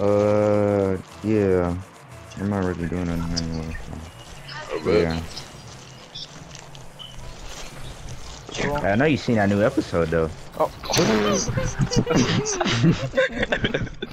Uh, yeah. I'm not really doing it anyway. So. Yeah. I know you seen that new episode though. Oh.